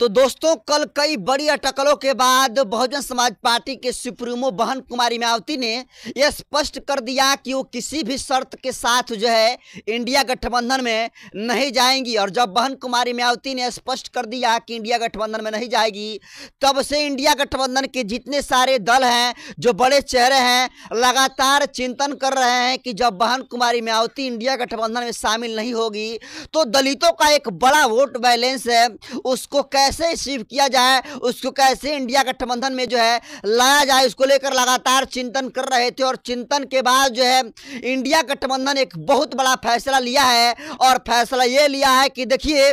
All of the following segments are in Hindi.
तो दोस्तों, कल कई बड़ी अटकलों के बाद बहुजन समाज पार्टी के सुप्रीमो बहन कुमारी मायावती ने यह स्पष्ट कर दिया कि वो किसी भी शर्त के साथ जो है इंडिया गठबंधन में नहीं जाएँगी। और जब बहन कुमारी मायावती ने स्पष्ट कर दिया कि इंडिया गठबंधन में नहीं जाएगी, तब से इंडिया गठबंधन के जितने सारे दल हैं, जो बड़े चेहरे हैं, लगातार चिंतन कर रहे हैं कि जब बहन कुमारी मायावती इंडिया गठबंधन में शामिल नहीं होगी तो दलितों का एक बड़ा वोट बैलेंस है, उसको कैसे शिव किया जाए, उसको कैसे इंडिया गठबंधन में जो है लाया जाए, उसको लेकर लगातार चिंतन कर रहे थे और चिंतन के बाद जो है इंडिया गठबंधन एक बहुत बड़ा फैसला लिया है और फैसला ये लिया है कि देखिए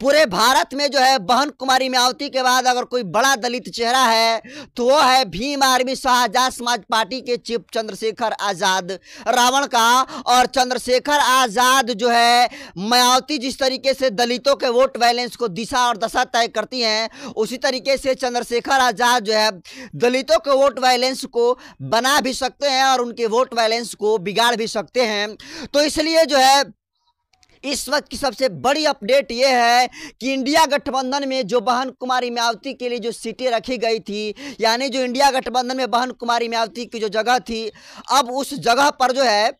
पूरे भारत में जो है बहन कुमारी मायावती के बाद अगर कोई बड़ा दलित चेहरा है तो वो है भीम आर्मी शाहजहां समाज पार्टी के चीफ चंद्रशेखर आज़ाद। रावण का और चंद्रशेखर आज़ाद जो है, मायावती जिस तरीके से दलितों के वोट बैलेंस को दिशा और दशा तय करती हैं, उसी तरीके से चंद्रशेखर आज़ाद जो है दलितों के वोट बैलेंस को बना भी सकते हैं और उनके वोट बैलेंस को बिगाड़ भी सकते हैं। तो इसलिए जो है इस वक्त की सबसे बड़ी अपडेट ये है कि इंडिया गठबंधन में जो बहन कुमारी मायावती के लिए जो सीटें रखी गई थी, यानी जो इंडिया गठबंधन में बहन कुमारी मायावती की जो जगह थी, अब उस जगह पर जो है,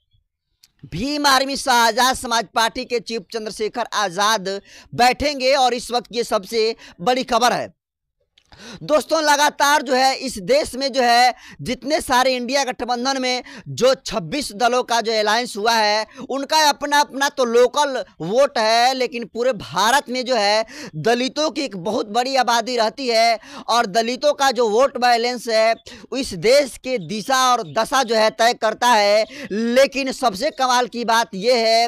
भीम आर्मी शाह आज़ाद समाज पार्टी के चीफ चंद्रशेखर आज़ाद बैठेंगे और इस वक्त ये सबसे बड़ी खबर है। दोस्तों, लगातार जो है, इस देश में जो है, जितने सारे इंडिया गठबंधन में जो 26 दलों का जो अलायंस हुआ है, उनका अपना अपना तो लोकल वोट है, लेकिन पूरे भारत में जो है, दलितों की एक बहुत बड़ी आबादी रहती है और दलितों का जो वोट बैलेंस है, इस देश के दिशा और दशा जो है, तय करता है। लेकिन सबसे कमाल की बात यह है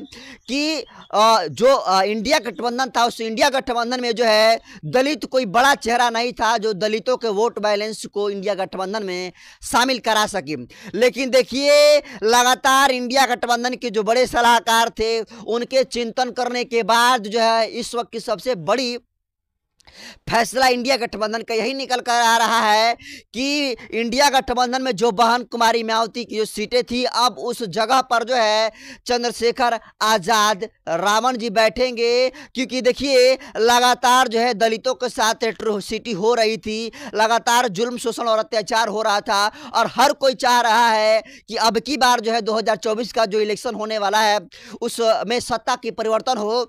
कि जो इंडिया गठबंधन था, उस इंडिया गठबंधन में जो है, दलित कोई बड़ा चेहरा नहीं था जो दलितों के वोट बैलेंस को इंडिया गठबंधन में शामिल करा सके। लेकिन देखिए, लगातार इंडिया गठबंधन के जो बड़े सलाहकार थे, उनके चिंतन करने के बाद जो है, इस वक्त की सबसे बड़ी फैसला इंडिया गठबंधन का यही निकल कर आ रहा है कि इंडिया गठबंधन में जो बहन कुमारी मायावती की जो सीटें थी, अब उस जगह पर जो है चंद्रशेखर आज़ाद, रावण जी बैठेंगे। क्योंकि देखिए, लगातार जो है दलितों के साथ एट्रोसिटी हो रही थी, लगातार जुल्म शोषण और अत्याचार हो रहा था और हर कोई चाह रहा है कि अब की बार जो है 2024 का जो इलेक्शन होने वाला है उसमें सत्ता की परिवर्तन हो।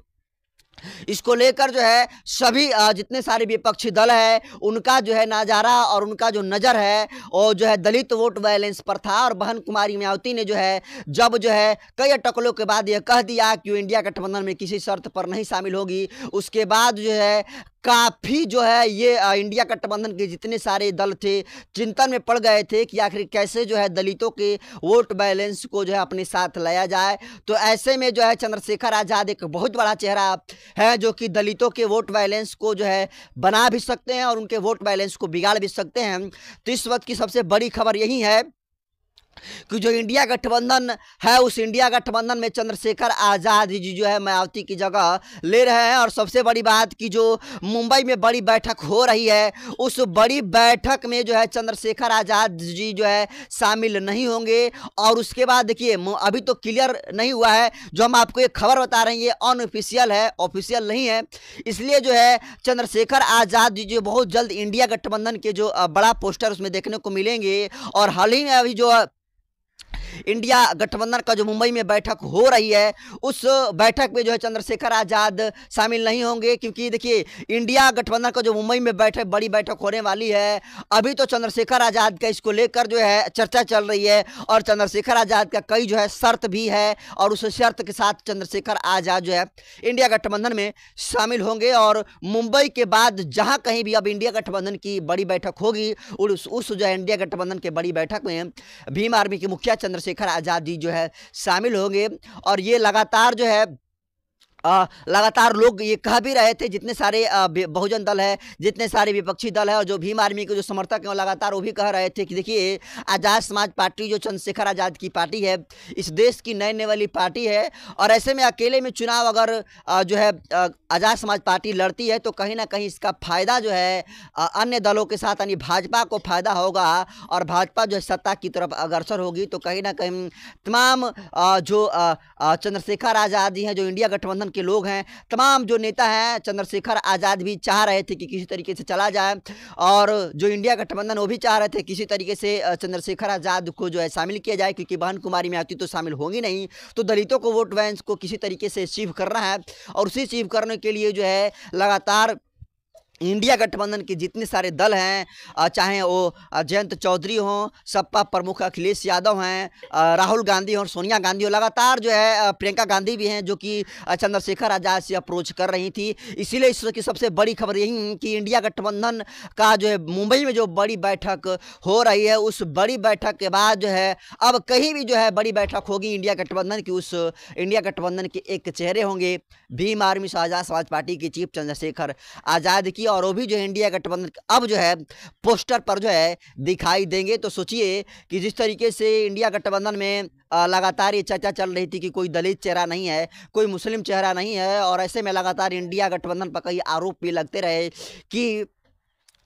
इसको लेकर जो है सभी जितने सारे विपक्षी दल है, उनका जो है नज़ारा और उनका जो नज़र है वो जो है दलित वोट बैलेंस पर था, और बहन कुमारी मायावती ने जो है, जब जो है कई अटकलों के बाद यह कह दिया कि इंडिया गठबंधन में किसी शर्त पर नहीं शामिल होगी, उसके बाद जो है काफ़ी जो है ये इंडिया गठबंधन के जितने सारे दल थे, चिंतन में पड़ गए थे कि आखिर कैसे जो है दलितों के वोट बैलेंस को जो है अपने साथ लाया जाए। तो ऐसे में जो है चंद्रशेखर आज़ाद एक बहुत बड़ा चेहरा है जो कि दलितों के वोट बैलेंस को जो है बना भी सकते हैं और उनके वोट बैलेंस को बिगाड़ भी सकते हैं। तो इस वक्त की सबसे बड़ी खबर यही है कि जो इंडिया गठबंधन है, उस इंडिया गठबंधन में चंद्रशेखर आज़ाद जी जो है, मायावती की जगह ले रहे हैं। और सबसे बड़ी बात कि जो मुंबई में बड़ी बैठक हो रही है, उस बड़ी बैठक में जो है, चंद्रशेखर आज़ाद जी जो है, शामिल नहीं होंगे। और उसके बाद देखिए अभी तो क्लियर नहीं हुआ है। जो हम आपको एक खबर बता रहे हैं, ये अनऑफिशियल है ऑफिशियल नहीं है। इसलिए जो है, चंद्रशेखर आज़ाद जी जो बहुत जल्द इंडिया गठबंधन के जो बड़ा पोस्टर उसमें देखने को मिलेंगे। और हाल ही में अभी जो इंडिया गठबंधन का जो मुंबई में बैठक हो रही है, उस बैठक में जो है चंद्रशेखर आज़ाद शामिल नहीं होंगे, क्योंकि देखिए, इंडिया गठबंधन का जो मुंबई में बैठक, बड़ी बैठक होने वाली है, अभी तो चंद्रशेखर आज़ाद का इसको लेकर जो है चर्चा चल रही है, और चंद्रशेखर आज़ाद का कई जो है शर्त भी है, और उस शर्त के साथ चंद्रशेखर आज़ाद जो है इंडिया गठबंधन में शामिल होंगे, और मुंबई के बाद जहाँ कहीं भी अब इंडिया गठबंधन की बड़ी बैठक होगी, उस उस जो है इंडिया गठबंधन के बड़ी बैठक में, भीम आर्मी के मुखिया चंद्रशेखर आज़ाद जी जो है शामिल होंगे और ये लगातार जो है लगातार लोग ये कह भी रहे थे, जितने सारे बहुजन दल है, जितने सारे विपक्षी दल है और जो भीम आर्मी के जो समर्थक हैं लगातार वो भी कह रहे थे कि देखिए, आज़ाद समाज पार्टी जो चंद्रशेखर आज़ाद की पार्टी है, इस देश की नए नए वाली पार्टी है और ऐसे में अकेले में चुनाव अगर जो है आज़ाद समाज पार्टी लड़ती है तो कहीं ना कहीं इसका फ़ायदा जो है अन्य दलों के साथ, यानी भाजपा को फ़ायदा होगा और भाजपा जो है सत्ता की तरफ़ अग्रसर होगी तो कहीं ना कहीं तमाम जो चंद्रशेखर आज़ादी हैं, जो इंडिया गठबंधन के लोग हैं। तमाम जो नेता हैं, चंद्रशेखर आज़ाद भी चाह रहे थे कि किसी तरीके से चला जाए और जो इंडिया गठबंधन, वो भी चाह रहे थे किसी तरीके से चंद्रशेखर आज़ाद को जो है शामिल किया जाए, क्योंकि बहन कुमारी में आती तो शामिल होंगी नहीं। तो दलितों को, वोट बैंक को किसी तरीके से अचीव करना है और उसी अचीव करने के लिए जो है लगातार इंडिया गठबंधन के जितने सारे दल हैं चाहे वो जयंत चौधरी हों, सपा प्रमुख अखिलेश यादव हैं राहुल गांधी और सोनिया गांधी हो, लगातार जो है प्रियंका गांधी भी हैं, जो कि चंद्रशेखर आज़ाद से अप्रोच कर रही थी। इसीलिए इस की सबसे बड़ी खबर यही कि इंडिया गठबंधन का जो है, मुंबई में जो बड़ी बैठक हो रही है, उस बड़ी बैठक के बाद जो है, अब कहीं भी जो है, बड़ी बैठक होगी इंडिया गठबंधन की, उस इंडिया गठबंधन के एक चेहरे होंगे। भीम आर्मी आज़ाद समाज पार्टी के चीफ चंद्रशेखर आज़ाद की। और वो भी जो है इंडिया गठबंधन अब जो है पोस्टर पर जो है, दिखाई देंगे। तो सोचिए कि जिस तरीके से इंडिया गठबंधन में लगातार ये चर्चा चल रही थी कि कोई दलित चेहरा नहीं है, कोई मुस्लिम चेहरा नहीं है, और ऐसे में लगातार इंडिया गठबंधन पर कई आरोप भी लगते रहे कि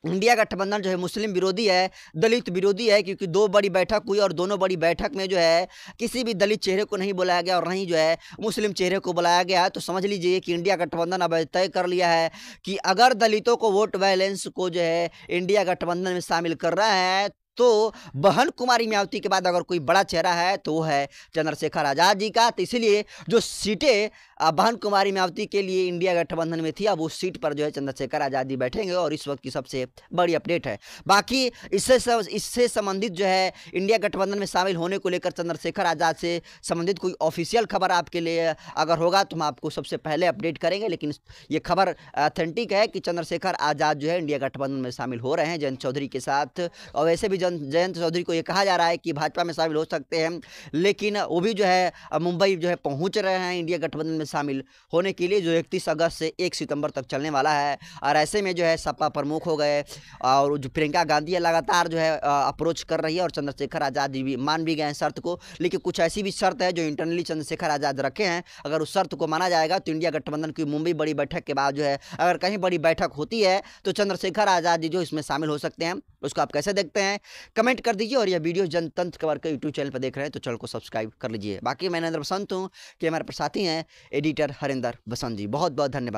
इंडिया गठबंधन जो है मुस्लिम विरोधी है, दलित विरोधी है, क्योंकि दो बड़ी बैठक हुई और दोनों बड़ी बैठक में जो है किसी भी दलित चेहरे को नहीं बुलाया गया और नहीं जो है मुस्लिम चेहरे को बुलाया गया। तो समझ लीजिए कि इंडिया गठबंधन अब तय कर लिया है कि अगर दलितों को वोट बैलेंस को जो है इंडिया गठबंधन में शामिल कर रहा है तो बहन कुमारी म्यावती के बाद अगर कोई बड़ा चेहरा है तो वो है चंद्रशेखर आज़ाद जी का। तो इसलिए जो सीटें बहन कुमारी म्यावती के लिए इंडिया गठबंधन में थी, अब उस सीट पर जो है चंद्रशेखर आज़ाद जी बैठेंगे और इस वक्त की सबसे बड़ी अपडेट है। बाकी इससे इससे संबंधित जो है इंडिया गठबंधन में शामिल होने को लेकर चंद्रशेखर आज़ाद से संबंधित कोई ऑफिशियल खबर आपके लिए अगर होगा तो हम आपको सबसे पहले अपडेट करेंगे। लेकिन ये खबर अथेंटिक है कि चंद्रशेखर आज़ाद जो है इंडिया गठबंधन में शामिल हो रहे हैं, जयंत चौधरी के साथ। और वैसे भी जयंत चौधरी को ये कहा जा रहा है कि भाजपा में शामिल हो सकते हैं, लेकिन वो भी जो है, मुंबई जो है पहुँच रहे हैं, इंडिया गठबंधन में शामिल होने के लिए, जो इकतीस अगस्त से एक सितंबर तक चलने वाला है, और ऐसे में जो है सपा प्रमुख हो गए, और जो प्रियंका गांधी है लगातार जो है अप्रोच कर रही है, और चंद्रशेखर आज़ाद भी मान भी गए हैं शर्त को, लेकिन कुछ ऐसी भी शर्त है जो इंटरनली चंद्रशेखर आज़ाद रखे हैं, अगर उस शर्त को माना जाएगा तो इंडिया गठबंधन की मुंबई बड़ी बैठक के बाद जो है, अगर कहीं बड़ी बैठक होती है तो चंद्रशेखर आज़ाद जी इसमें शामिल हो सकते हैं, उसको आप कैसे देखते हैं? कमेंट कर दीजिए और यह वीडियो जनतंत्र कवर के यूट्यूब चैनल पर देख रहे हैं तो चैनल को सब्सक्राइब कर लीजिए। बाकी मैं नरेंद्र बसंत हूँ, कि हमारे साथी हैं, एडिटर हरिंदर बसंत जी। बहुत बहुत धन्यवाद।